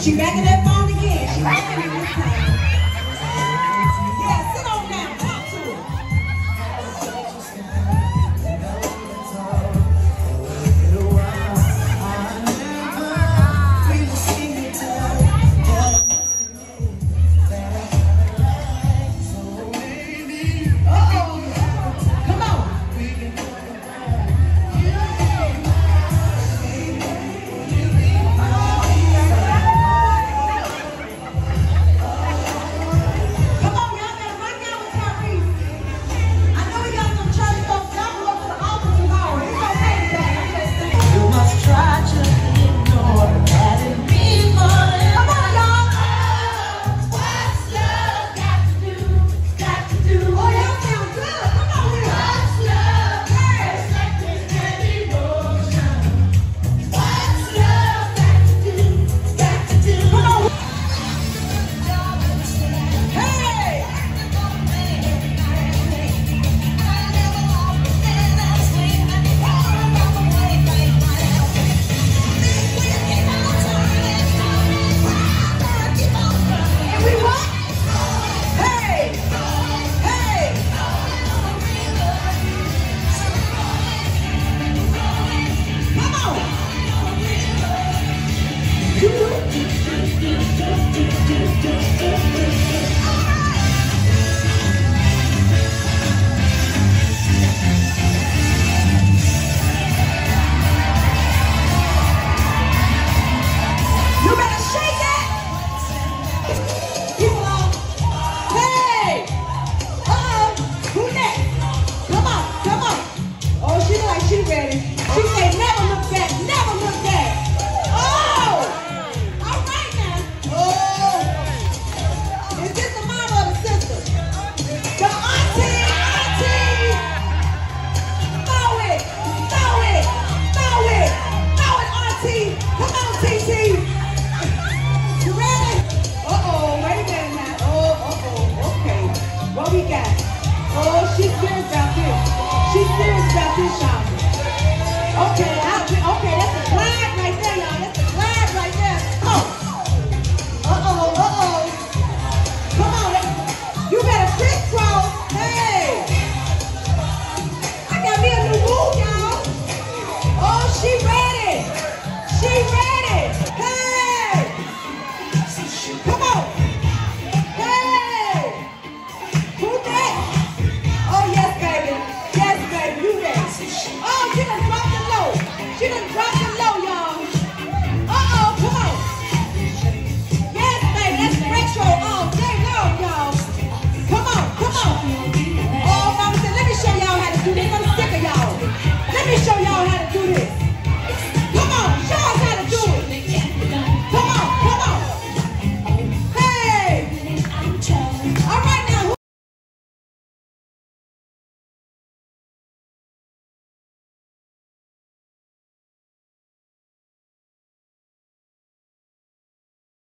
She back it up on again. Oh.